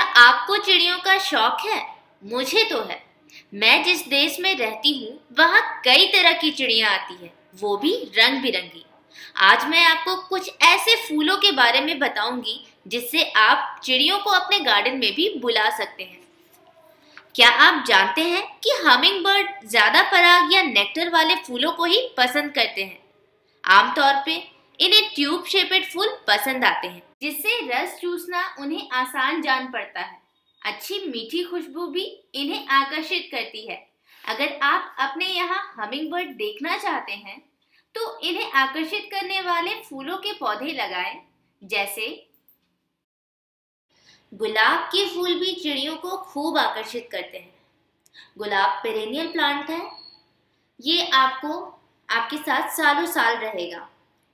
आपको चिड़ियों का शौक है? मुझे तो है। मैं जिस देश में रहती हूँ, वहाँ कई तरह की चिड़िया आती है। वो भी रंग बिरंगी आज मैं आपको कुछ ऐसे फूलों के बारे में बताऊँगी, जिससे आप चिड़ियों को अपने गार्डन में भी बुला सकते हैं। क्या आप जानते हैं कि हमिंग बर्ड ज़्यादा पराग या नेक्टर वाले फूलों को ही पसंद करते हैं? आमतौर पे इन्हें ट्यूब शेपेड फूल पसंद आते हैं। जिससे रस चूसना उन्हें आसान जान पड़ता है। अच्छी मीठी खुशबू भी इन्हें आकर्षित करती है। अगर आप अपने यहाँ हमिंग बर्ड देखना चाहते हैं तो इन्हें आकर्षित करने वाले फूलों के पौधे लगाएँ, जैसे गुलाब के फूल भी चिड़ियों को खूब आकर्षित करते हैं। गुलाब पेरेनियल प्लांट है। ये आपको, आपके साथ सालों साल रहेगा।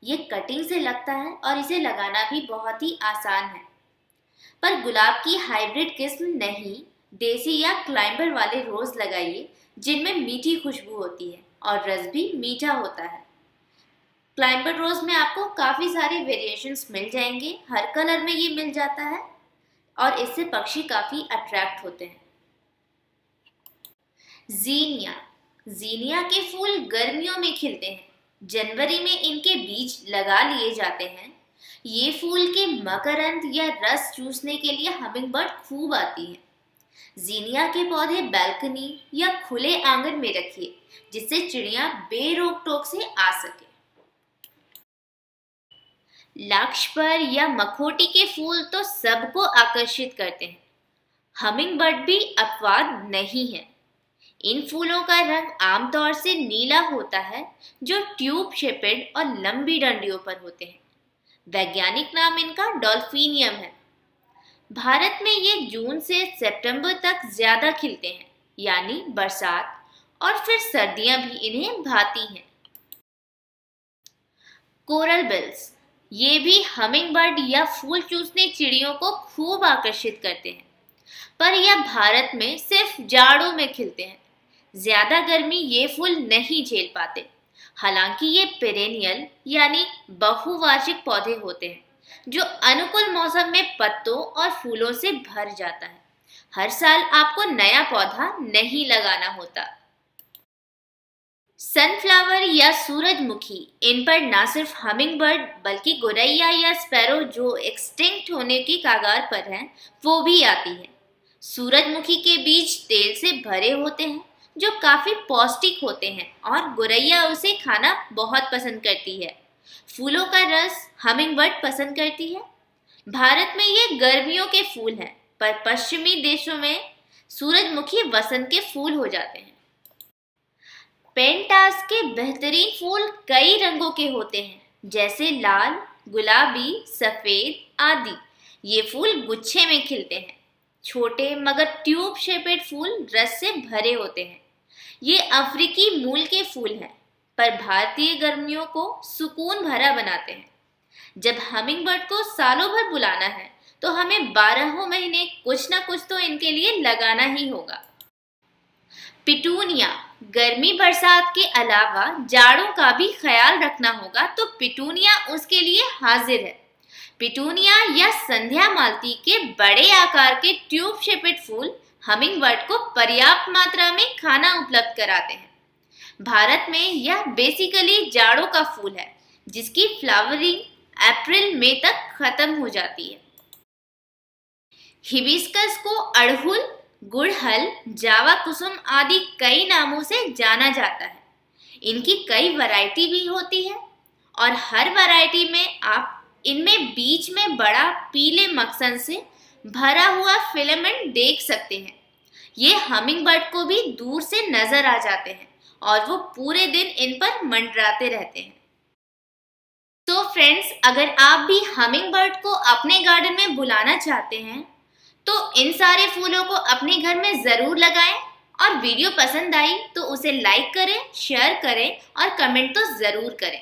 ये कटिंग से लगता है और इसे लगाना भी बहुत ही आसान है। पर गुलाब की हाइब्रिड किस्म नहीं, देसी या क्लाइंबर वाले रोज लगाइए, जिनमें मीठी खुशबू होती है और रस भी मीठा होता है। क्लाइंबर रोज में आपको काफ़ी सारे वेरिएशंस मिल जाएँगे, हर कलर में ये मिल जाता है और इससे पक्षी काफ़ी अट्रैक्ट होते हैं। जीनिया। जीनिया के फूल गर्मियों में खिलते हैं। जनवरी में इनके बीज लगा लिए जाते हैं। ये फूल के मकरंद या रस चूसने के लिए हमिंग बर्ड खूब आती है। जीनिया के पौधे बैल्कनी या खुले आँगन में रखिए, जिससे चिड़िया बेरोक टोक से आ सके। लक्ष्य पर या मखोटी के फूल तो सबको आकर्षित करते हैं। हमिंग बर्ड भी अपवाद नहीं है। इन फूलों का रंग आमतौर से नीला होता है, जो ट्यूब शेपेड और लंबी डंडियों पर होते हैं। वैज्ञानिक नाम इनका डॉल्फिनियम है। भारत में ये जून से सितंबर तक ज़्यादा खिलते हैं, यानी बरसात, और फिर सर्दियाँ भी इन्हें भाती हैं। कोरल बिल्स, ये भी हमिंग बर्ड या फूल चूसने चिड़ियों को खूब आकर्षित करते हैं। पर यह भारत में सिर्फ़ जाड़ों में खिलते हैं ज़्यादा गर्मी ये फूल नहीं झेल पाते। हालाँकि ये पेरेनियल यानी बहुवार्षिक पौधे होते हैं, जो अनुकूल मौसम में पत्तों और फूलों से भर जाता है। हर साल आपको नया पौधा नहीं लगाना होता। सनफ्लावर या सूरजमुखी, इन पर ना सिर्फ़ हमिंग बर्ड बल्कि गोरैया या स्पैरो जो एक्सटिंक्ट होने की कागार पर हैं, वो भी आती है। सूरजमुखी के बीज तेल से भरे होते हैं जो काफ़ी पौष्टिक होते हैं और गुरैया उसे खाना बहुत पसंद करती है। फूलों का रस हमिंग बर्ड पसंद करती है। भारत में ये गर्मियों के फूल हैं, पर पश्चिमी देशों में सूरजमुखी वसंत के फूल हो जाते हैं। पेंटास के बेहतरीन फूल कई रंगों के होते हैं, जैसे लाल, गुलाबी, सफ़ेद आदि। ये फूल गुच्छे में खिलते हैं। छोटे मगर ट्यूब शेपेड फूल रस से भरे होते हैं। ये अफ्रीकी मूल के फूल हैं, पर भारतीय गर्मियों को सुकून भरा बनाते हैं। जब हमिंग बर्ड को सालों भर बुलाना है तो हमें बारहों महीने कुछ ना कुछ तो इनके लिए लगाना ही होगा। पिटूनिया, गर्मी बरसात के अलावा जाड़ों का भी ख्याल रखना होगा तो पिटूनिया उसके लिए हाजिर है। पिटूनिया या संध्या मालती के बड़े आकार के ट्यूब शेपेड फूल हमिंग बर्ड को पर्याप्त मात्रा में खाना उपलब्ध कराते हैं। भारत में यह बेसिकली जाड़ों का फूल है, जिसकी फ्लावरिंग अप्रैल, मई तक खत्म हो जाती है। हिबिस्कस को अड़हुल, गुड़हल, जावा कुसुम आदि कई नामों से जाना जाता है। इनकी कई वैरायटी भी होती है और हर वैरायटी में आप इनमें बीच में बड़ा पीले मक्सन से भरा हुआ फिलामेंट देख सकते हैं। ये हमिंग बर्ड को भी दूर से नज़र आ जाते हैं और वो पूरे दिन इन पर मंडराते रहते हैं। तो फ्रेंड्स अगर आप भी हमिंग बर्ड को अपने गार्डन में बुलाना चाहते हैं तो इन सारे फूलों को अपने घर में ज़रूर लगाएँ और वीडियो पसंद आई तो उसे लाइक करें शेयर करें और कमेंट तो ज़रूर करें।